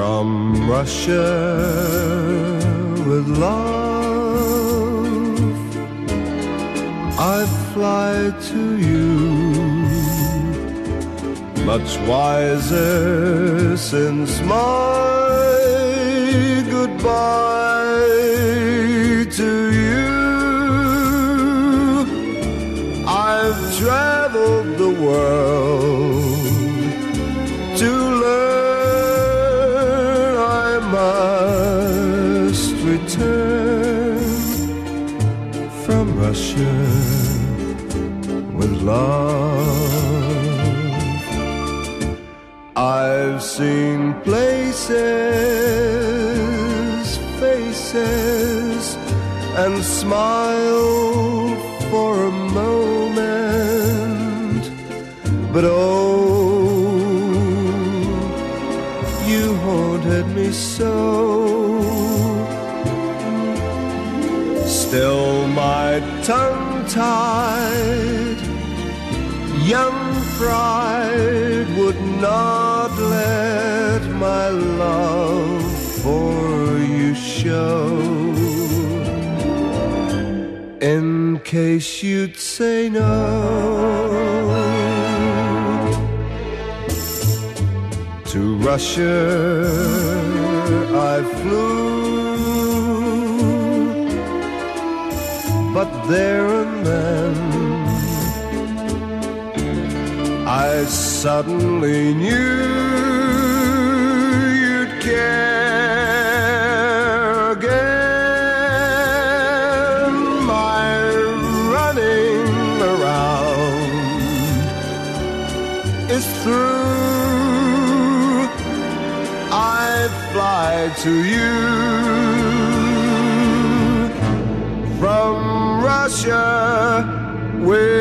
Russia with love. I fly to you, much wiser since my goodbye to you. I've traveled the world Russia with love. I've seen places, faces, and smiled for a moment, but oh, you haunted me so. Still, my tongue tied, young pride would not let my love for you show. In case you'd say no. To Russia I flew, but there a man. I suddenly knew you'd care again. My running around is through. I fly to you Russia with